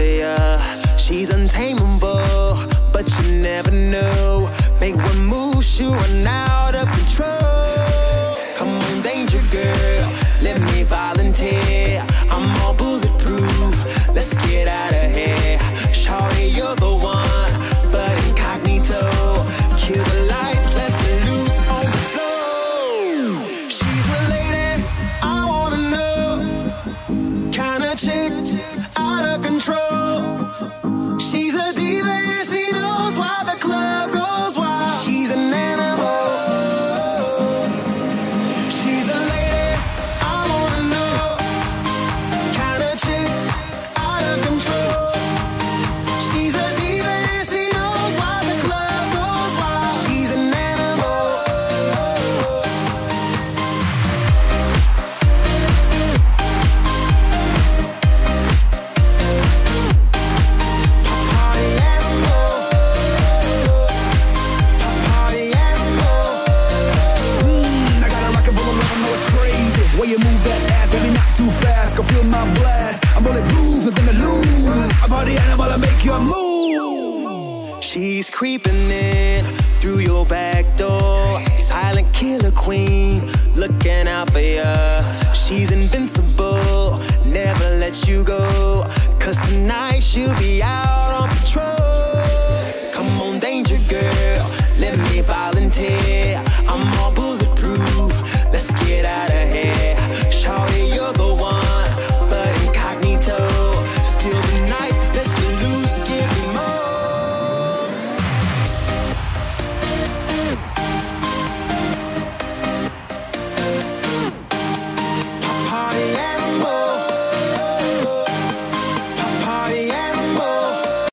player. She's untamable. out of control. that ass, baby, not too fast. Go feel my blast. I'm bulletproof, nothing to lose. I'm the animal, I make your move. She's creeping in through your back door. Silent killer queen, looking out for ya. She's invincible.